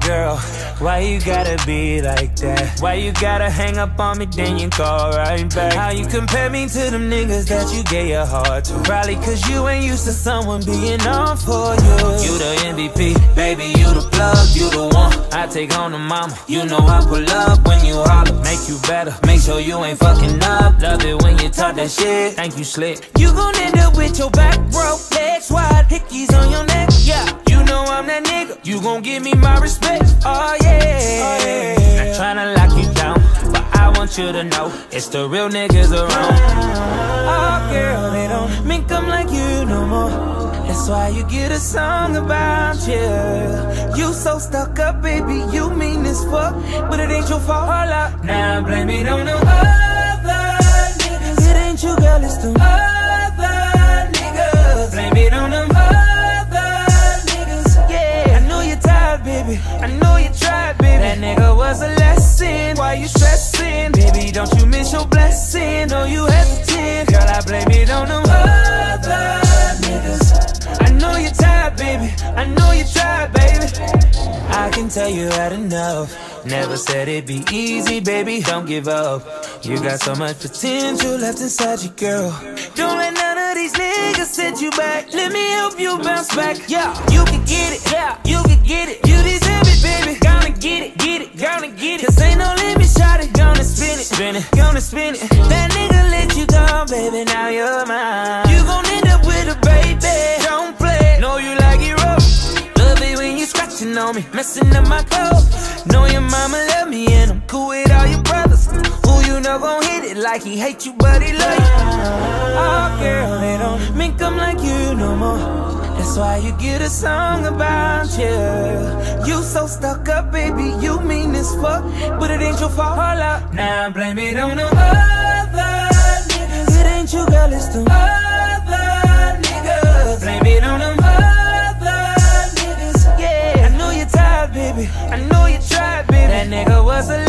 girl, why you gotta be like that? Why you gotta hang up on me, then you call right back? How you compare me to them niggas that you gave your heart to? Probably cause you ain't used to someone being on for you. You the MVP, baby, you the plug, you the one. I take on the mama, you know I pull up when you holler. Make you better, make sure you ain't fucking up. Love it when you talk that shit, thank you slick. You gon' end up with your back give me my respect, oh yeah. Not tryna lock you down, but I want you to know it's the real niggas around. Oh girl, they don't mink 'em like you no more. That's why you get a song about you. You so stuck up, baby, you mean as fuck, but it ain't your fault. Now blame it on the other I know you tried, baby. That nigga was a lesson. Why you stressing, baby? Don't you miss your blessing? No, you hesitant, girl. I blame it on them other niggas. I know you're tired, baby. I know you tried, baby. I can tell you had enough. Never said it'd be easy, baby. Don't give up. You got so much potential left inside you, girl. Don't let none of these niggas set you back. Let me help you bounce back. Yeah, you can get it. Yeah, you can get it. Gonna spin it. That nigga let you go, baby. Now you're mine. You gon' end up with a baby. Don't play. Know you like it rough. Love it when you scratching on me, messing up my clothes. Know your mama love me and I'm cool with all your brothers. Who you know gon' hit it like he hate you, but he love you. Oh girl, they don't mink 'em like you no more. That's why you get a song about you. You so stuck up, baby, you mean but it ain't your fault. Hold up, now blame it on the other niggas. It ain't you, girl, it's the other niggas. Blame it on them other niggas. Yeah, I know you're tired, baby. I know you tried, baby. That nigga was a